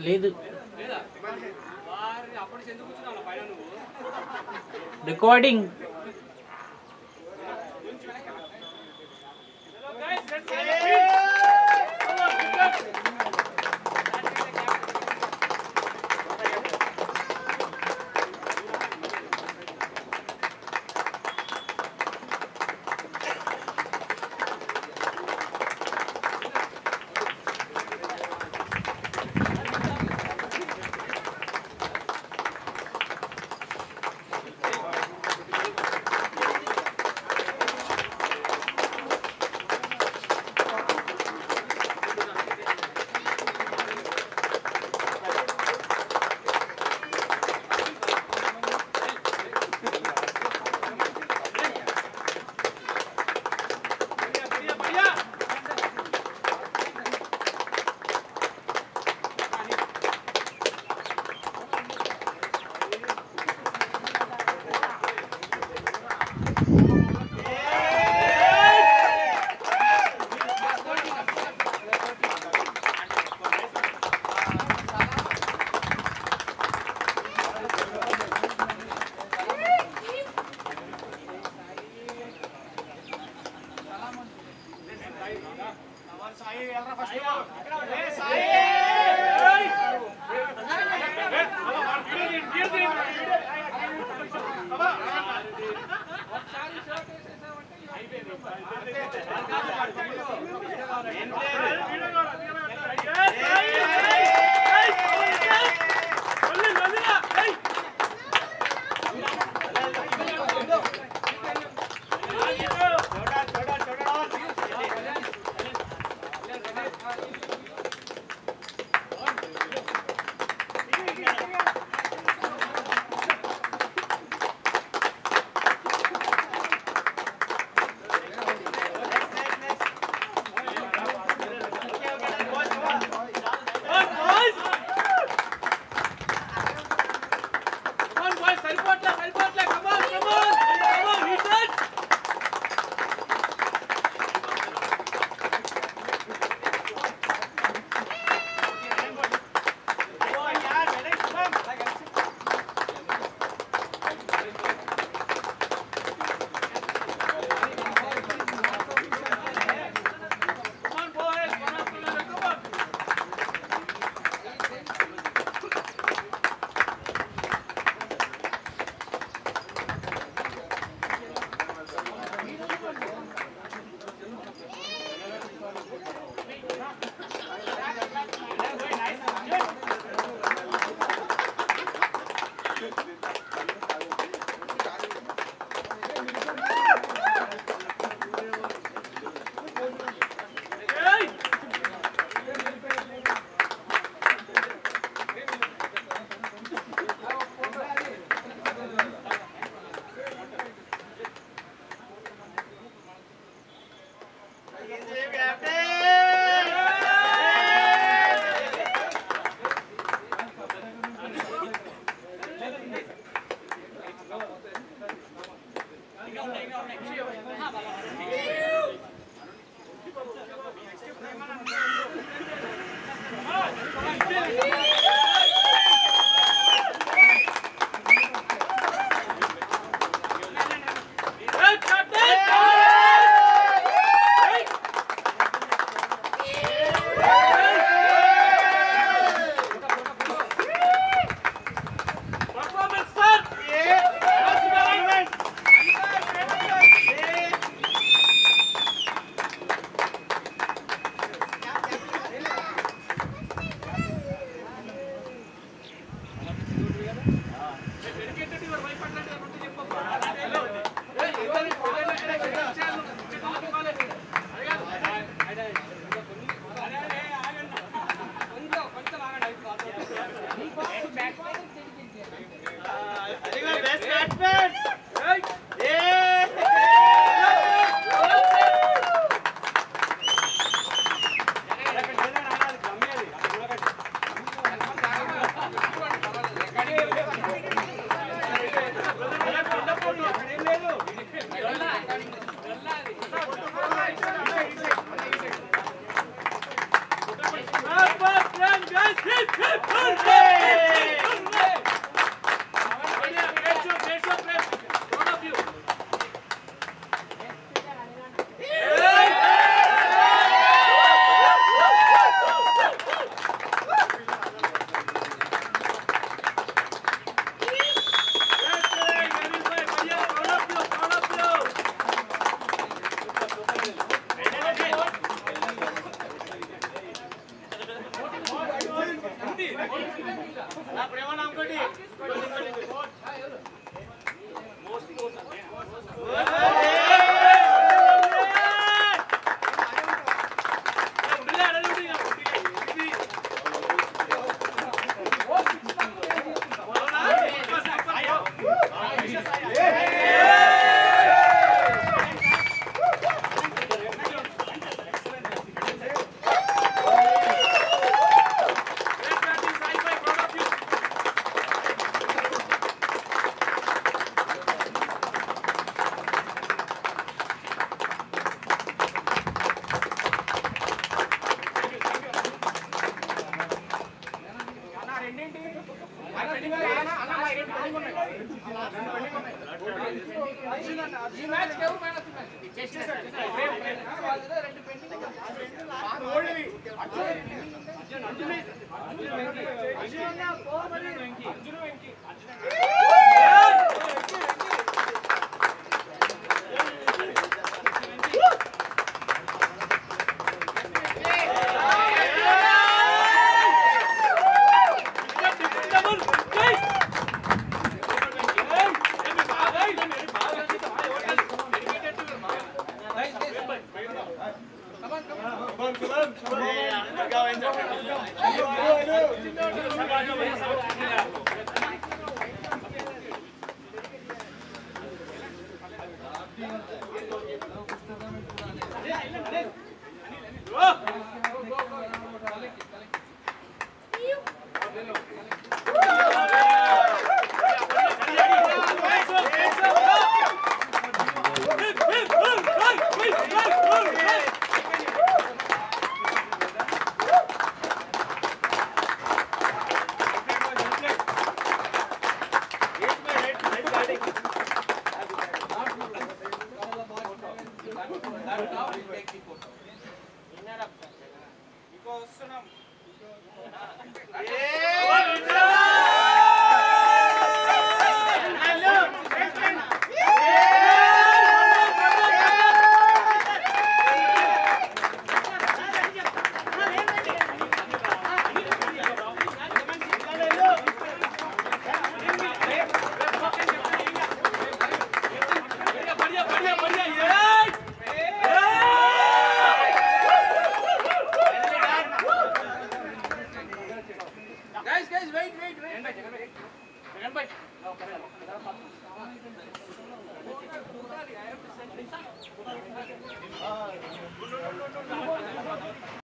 లేదు recording Next, next, Thank you. Hey! Arjun Venky Arjun Venky Guys,